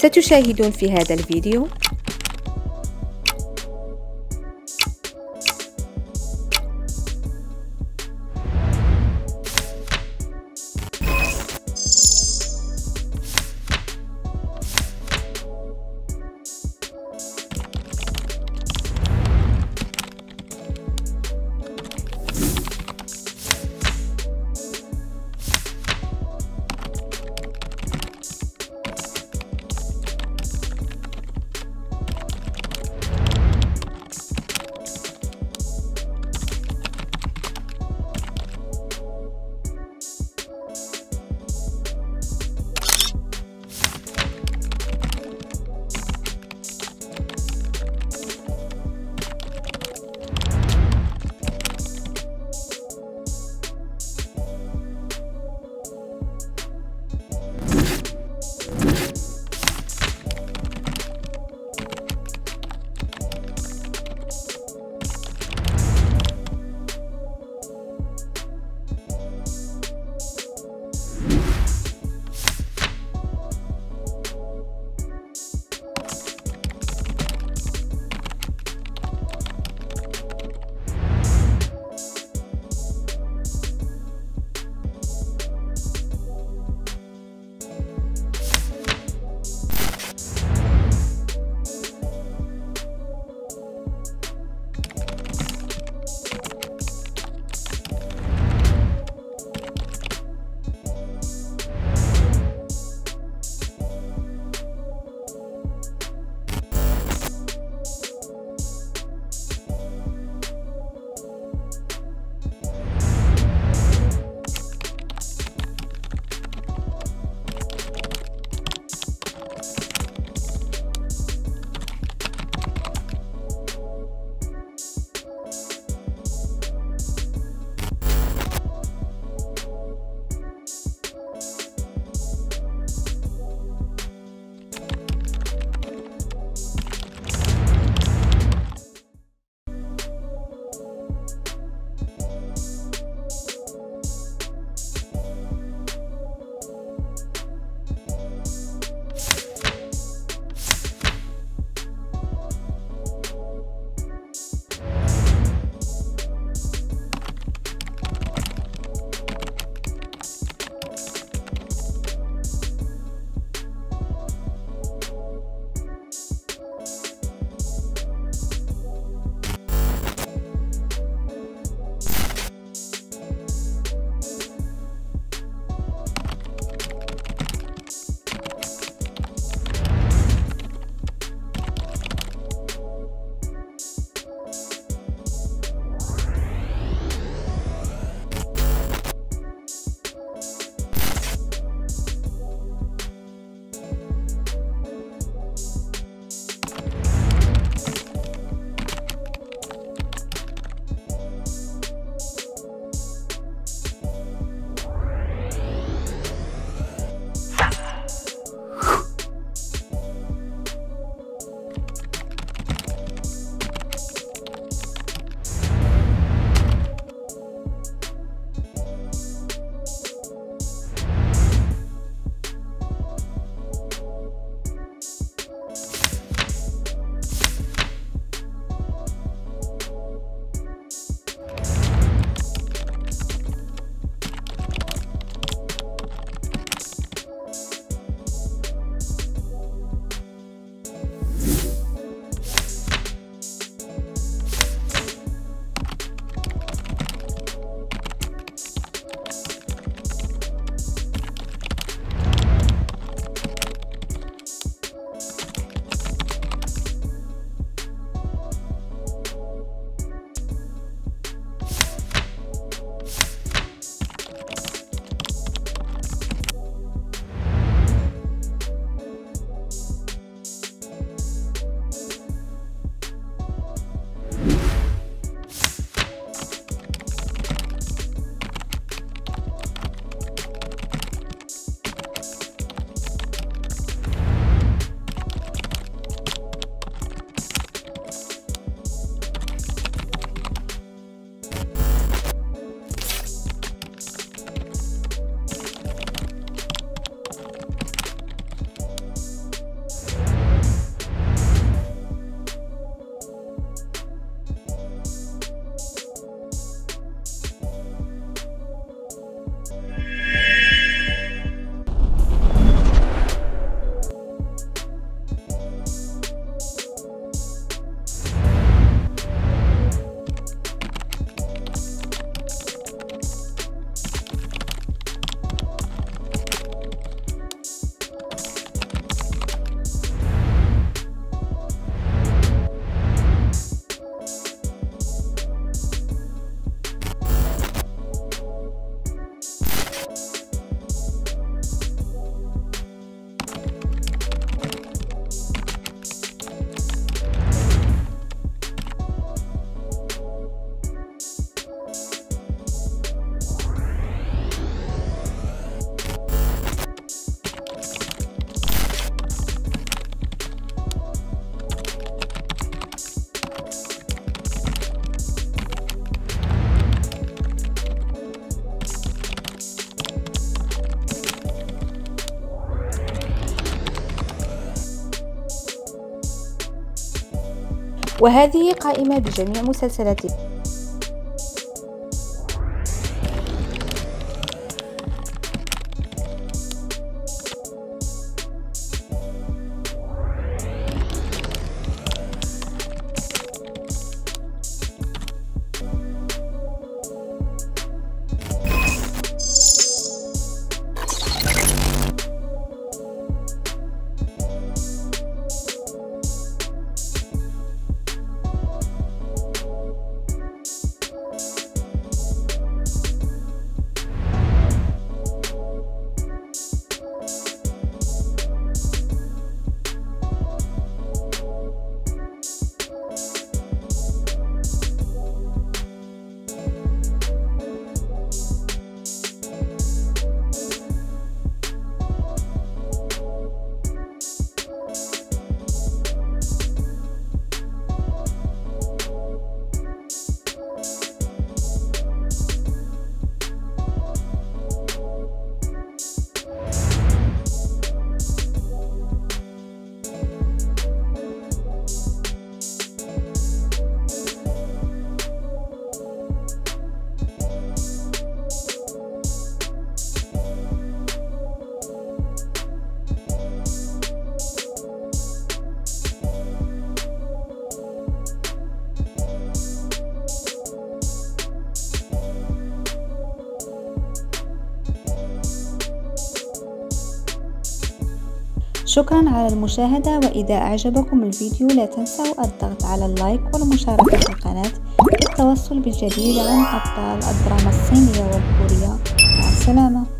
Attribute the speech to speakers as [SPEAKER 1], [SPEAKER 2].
[SPEAKER 1] ستشاهدون في هذا الفيديو. وهذه قائمة بجميع مسلسلات شكرا على المشاهدة وإذا أعجبكم الفيديو لا تنسوا الضغط على اللايك والمشاركة في القناة. للتوصل بالجديد عن أبطال الدراما الصينية والكورية. مع السلامة.